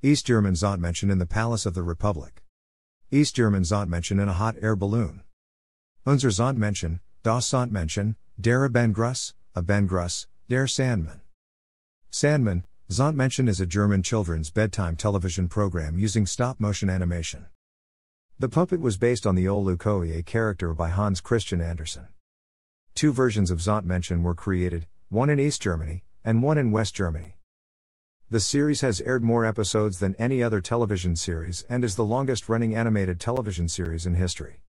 East German Sandmännchen in the Palace of the Republic. East German Sandmännchen in a hot air balloon. Unser Sandmännchen, das Sandmännchen, der Abendgruß, a Bengrus, der Sandmann. Sandman, Sandmännchen is a German children's bedtime television program using stop motion animation. The puppet was based on the Koe character by Hans Christian Andersen. Two versions of Sandmännchen were created, one in East Germany, and one in West Germany. The series has aired more episodes than any other television series and is the longest running animated television series in history.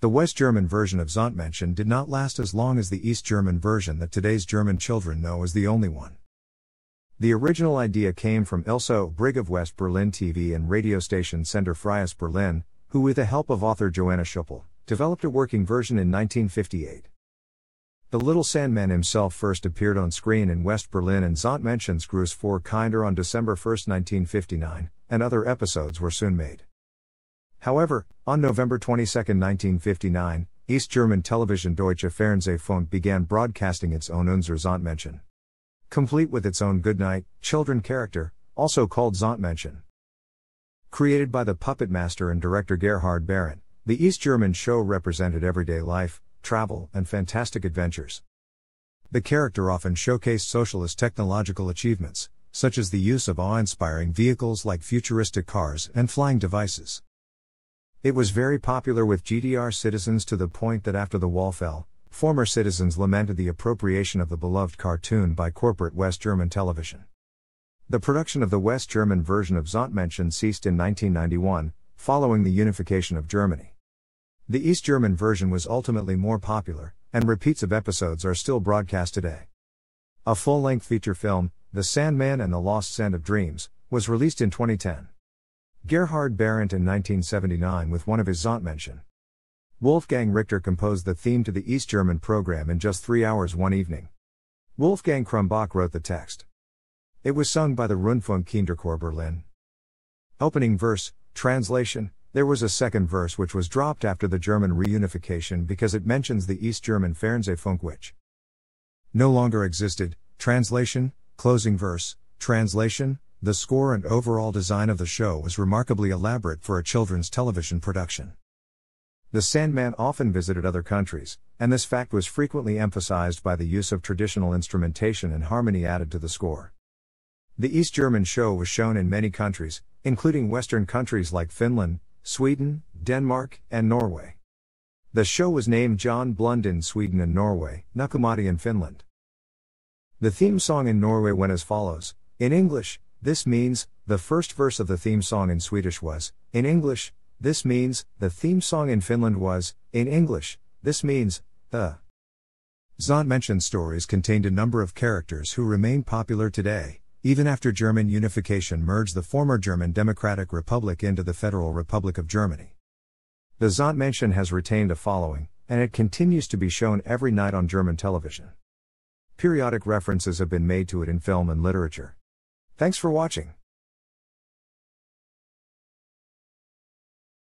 The West German version of Sandmännchen did not last as long as the East German version that today's German children know as the only one. The original idea came from Ilse Obrig of West Berlin TV and radio station Sender Freies Berlin, who, with the help of author Johanna Schüppel, developed a working version in 1958. The Little Sandman himself first appeared on screen in West Berlin and Sandmännchens Gruß vor Kinder on December 1, 1959, and other episodes were soon made. However, on November 22, 1959, East German television Deutsche Fernsehfunk began broadcasting its own Unser Sandmännchen. Complete with its own Goodnight, children character, also called Sandmännchen. Created by the puppet master and director Gerhard Behrendt, the East German show represented everyday life, travel, and fantastic adventures. The character often showcased socialist technological achievements, such as the use of awe inspiring vehicles like futuristic cars and flying devices. It was very popular with GDR citizens to the point that after the wall fell, former citizens lamented the appropriation of the beloved cartoon by corporate West German television. The production of the West German version of Sandmännchen ceased in 1991, following the unification of Germany. The East German version was ultimately more popular, and repeats of episodes are still broadcast today. A full length feature film, The Sandman and the Lost Sand of Dreams, was released in 2010. Gerhard Behrendt in 1979 with one of his Sandmännchen. Wolfgang Richter composed the theme to the East German program in just three hours one evening. Wolfgang Krumbach wrote the text. It was sung by the Rundfunk Kinderchor Berlin. Opening verse, translation There was a second verse which was dropped after the German reunification because it mentions the East German Fernsehfunk which no longer existed. Translation, closing verse, translation the score and overall design of the show was remarkably elaborate for a children's television production. The Sandman often visited other countries, and this fact was frequently emphasized by the use of traditional instrumentation and harmony added to the score. The East German show was shown in many countries, including Western countries like Finland, Sweden, Denmark, and Norway. The show was named John Blund in Sweden and Norway, Nukkumatti in Finland. The theme song in Norway went as follows In English, this means, the first verse of the theme song in Swedish was, in English, this means, the theme song in Finland was, in English, this means, the. Sandmännchen stories contained a number of characters who remain popular today, even after German unification merged the former German Democratic Republic into the Federal Republic of Germany. The Sandmännchen has retained a following, and it continues to be shown every night on German television. Periodic references have been made to it in film and literature. Thanks for watching.